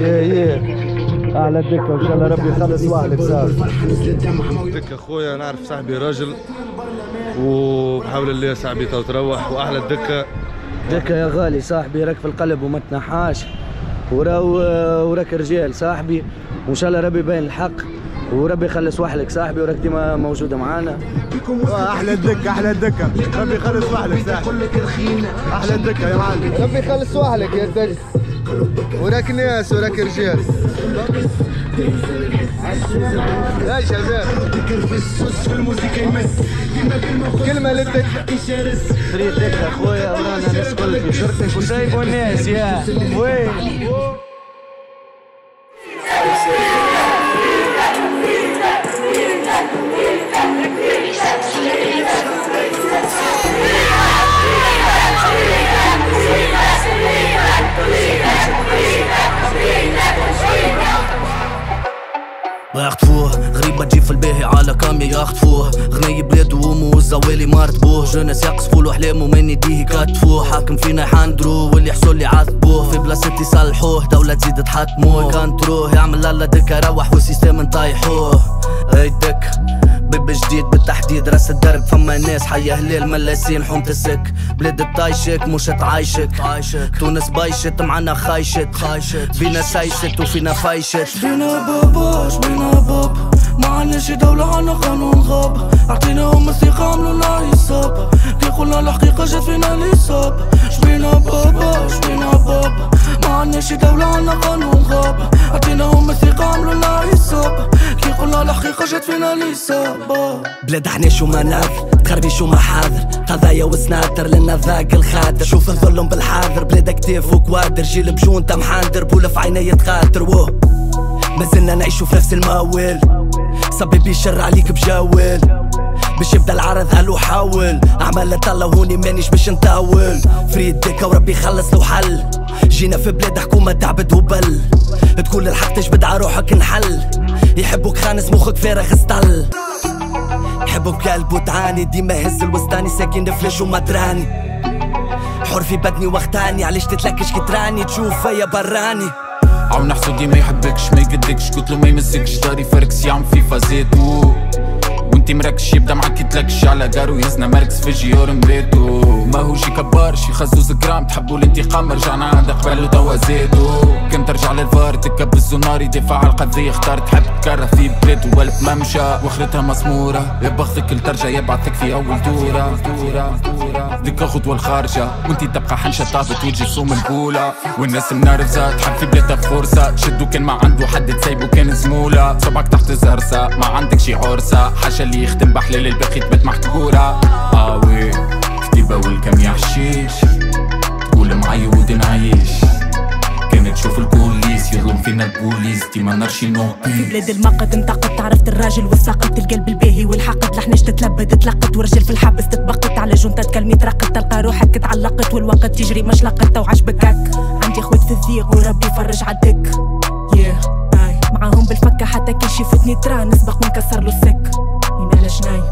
يا يا. اعلى الدكه وان شاء الله ربي يخلص وعلك صاحبي دك أخويا نعرف صاحبي راجل وبحول الله صاحبي تو تروح. وأحلى الدكة. دكة يا غالي صاحبي راك في القلب وما تنحاش. وراو وراك رجال صاحبي. وإن شاء الله ربي يبين الحق وربي يخلص وحلك صاحبي. وراك ديما موجودة معانا. أحلى الدكة أحلى الدكة. ربي يخلص وحلك صاحبي. أحلى الدكة يا معلم. ربي يخلص وحلك يا دك وراك ناس وراك رجال يا شباب. كلمة للدك. فريد دكه اخويا ورانا ناس كل في شرطك وسايبوا الناس يا. وين يخطفوه غريبة تجي في الباهي على كامية يخطفوه غني بلاد وامو والزوالي مرتبوه جناس يقصفوا له احلامه من يديه يكتفوه حاكم فينا يحندروه واللي يحصل لي عذبوه في بلاصتي يصلحوه دولة تزيد تحطموه كانتروه يعمل لالا دكا روح والسيستم نطيحوه هاي باب جديد بالتحديد راس الدرب فما ناس. حيا هلال ملاسين حومة السك بلاد الطايشك مش تعايشك تونس بايشت معنا خايشت. بينا سايست وفينا فايشت. بينا بابا بينا باب ما عناش دولة عنا قانون غاب. اعطيناهم الثقة عملوا لنا حساب. كي قلنا الحقيقة جات فينا الحساب. شبينا بابا شبينا باب ما عناش دولة عنا قانون غاب. اعطيناهم الثقة عملوا لنا حساب. كي قلنا الحقيقة جات فينا الحساب بلاد حناش ومناظر تخربيش ومحاضر قضايا وسناتر لنا ذاق الخاطر. شوف الظلم بالحاضر بلاد كتاف وكوادر. جيل بجون محاندر بولا في عيني يتخاطر ووه مازلنا نعيشو في نفس الموال صبي بيشر عليك بجوال باش يبدأ العرض هلو حاول. أعمال طلع هوني مانيش باش نطول فريد ديكا وربي يخلص له حل. جينا في بلاد حكومة تعبد وبل. تقول الحق تجبد على روحك نحل يحبوك خانس مخك فارغ اسطل يحبوك قلب وتعاني ديما هز الوسطاني ساكن فلاش وما تراني حر في بدني واختاني علاش تتلكش كتراني تشوف فيا براني. عاو نحسو ديما يحبكش ما يقدكش. قلتلو ما يمسكش داري فركس يعمل في فازيتو وانتي مركش يبدا معاك يتلكش على قارو يهزنا مركز في جيور مبيتو ما هو شي كبار شي خزوز جرام تحبوا الانتقام رجعنا عند قبل وتوا زيدو كنت ترجع للفار تكبز ونار يدفع على القضية اختار تحب تكره في بلاد والب ممشى واخرتها مسمورة. يا بختك يبعثك في أول دورة. ديك خطوة الخارجة وانتي تبقى حنشة طابت وجه صوم البولة والناس منرفزة تحب في بلادها فرصة. تشدو كان ما عنده حد تسيبو كان زمولة. صبعك تحت زهرسة ما عندك شي عرسة. حاجة اللي يخدم بحلال الباقي تبات محكورة آوي كتيبة والكم يحشيش. تقول معي ودي نعيش. كانت تشوف البوليس يظلم فينا البوليس ديما نرشي في نوبيس بلاد المقد انتقدت عرفت الراجل والساقط القلب الباهي والحقد لحناش تتلبد تلقت ورجل في الحبس تتبقت على جنطة كلمة رقت تلقى روحك تعلقت والوقت تجري مش لقت وعجبك هك عندي خوت في الضيق وربي يفرج عالدك yeah. معاهم بالفكة حتى كي يشوفني ترى نسبق ونكسر له السك. ينال جناي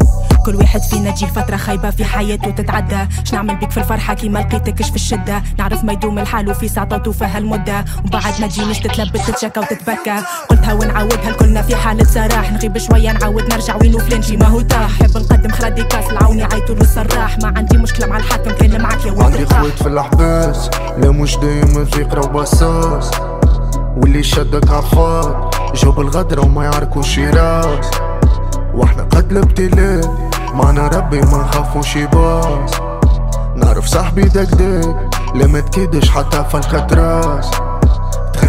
كل واحد فينا تجي فترة خايبة في حياته تتعدى. شنعمل بيك في الفرحة؟ كيما لقيتكش في الشدة؟ نعرف ما يدوم الحال وفي ساعة في هالمدة وبعد ما تجينيش تتلبت تتشكى وتتبكى. قلتها ونعاودها الكلنا في حالة سراح. نغيب شوية نعاود نرجع وينو فلانجي ما هو تاح حب نقدم خلادي كاس العوني عيطوا له الصراح ما عندي مشكلة مع الحاكم كان معاك يا ولد عندي خويت في الأحباس لا مش دايما ذكرى وبصاص واللي شدك عفاط جوب الغدرة وما يعركوش راس. وإحنا قتل ابتلاء معنا ربي ما نخافوش باص نعرف صاحبي دقدق لا ما تكيدش حتى فلقة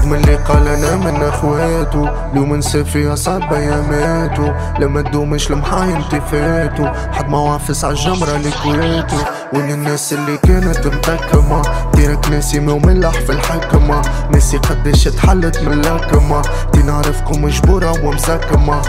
تخدم اللي قال أنا من أخواته. لو من فيها صعب اياماته لما تدومش المحايم تفاتو حد ما وعفس عالجمرة لكويتو وين الناس اللي كانت متكمة. ديرك ناسي وملح في الحكمة. ناسي قديش اتحلت من اللكمة دي نعرفكم مجبورة ومسكمة.